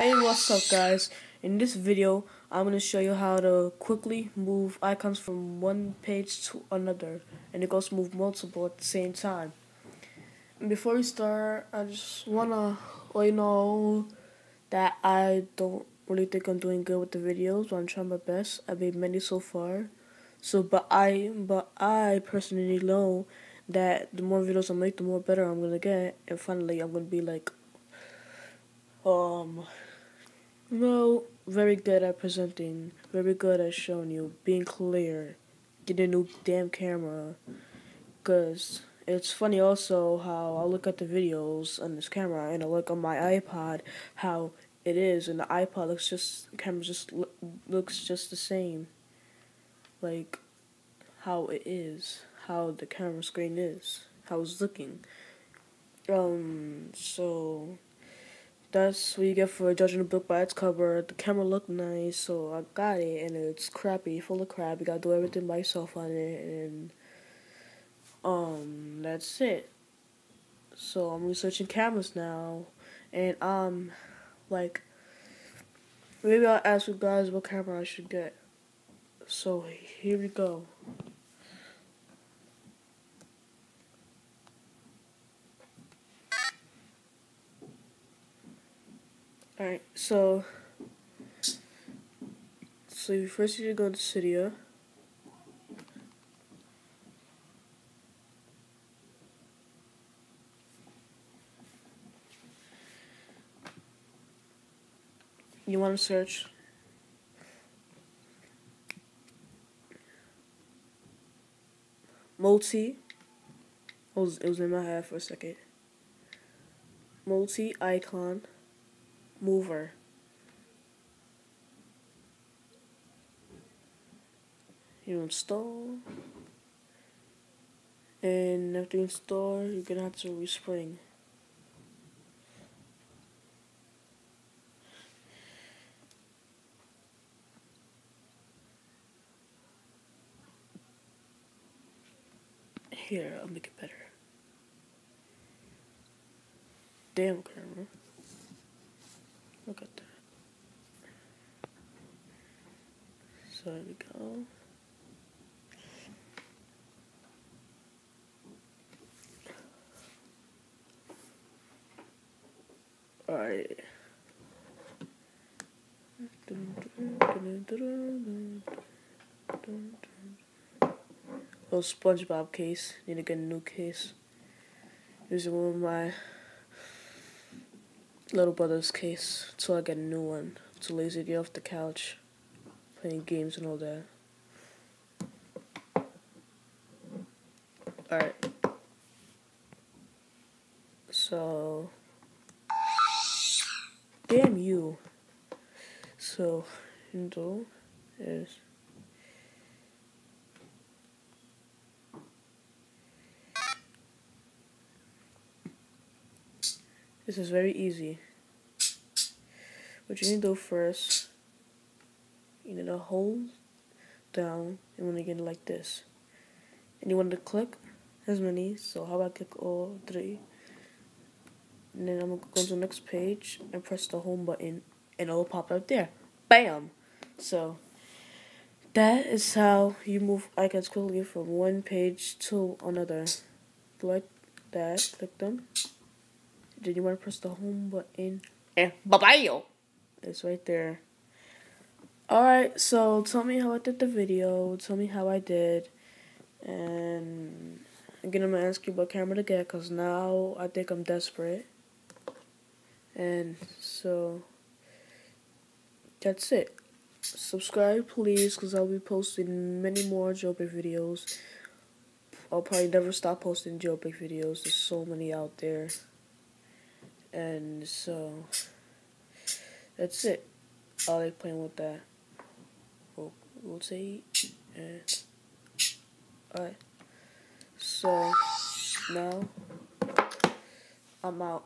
Hey, what's up guys? In this video, I'm going to show you how to quickly move icons from one page to another. And it goes move multiple at the same time. And before we start, I just want to let you know that I don't really think I'm doing good with the videos, but I'm trying my best. I've made many so far. So, but I, but I personally know that the more videos I make, the more better I'm going to get. And finally, I'm going to be like, um, no, very good at presenting, very good at showing you, being clear, getting a new damn camera. Cause it's funny also how I look at the videos on this camera and I look on my iPod how it is, and the iPod looks just camera just lo looks just the same, like how it is, how the camera screen is, how it's looking. Um, so that's what you get for judging a book by its cover. The camera looked nice, so I got it, and it's crappy, full of crap. You gotta do everything by yourself on it, and um, that's it. So I'm researching cameras now, and um, like maybe I'll ask you guys what camera I should get. So here we go. Alright, so so you first need to go to Cydia. You want to search multi. It was, it was in my head for a second. Multi icon mover. You install, and after you install, you're gonna have to respring. Here, I'll make it better. Damn camera. Look at that. So there we go. Alright. Little SpongeBob case. Need to get a new case. This is one of my little brother's case until I get a new one. Too lazy to get off the couch, playing games and all that. Alright. So. Damn you. So, Window is. This is very easy. What you need to do first, you need to hold down and when you get like this. And you want to click as many, so how about I click all three? And then I'm going to go to the next page and press the home button and it'll pop right there. Bam! So, that is how you move icons quickly from one page to another. Like that, click them. Did you want to press the home button? And bye bye. It's right there. Alright, so tell me how I did the video. Tell me how I did. And again, I'm going to ask you what camera to get because now I think I'm desperate. And so, that's it. Subscribe, please, because I'll be posting many more jailbreak videos. I'll probably never stop posting jailbreak videos. There's so many out there. And so that's it. I like playing with that. We'll, say and alright. So now I'm out.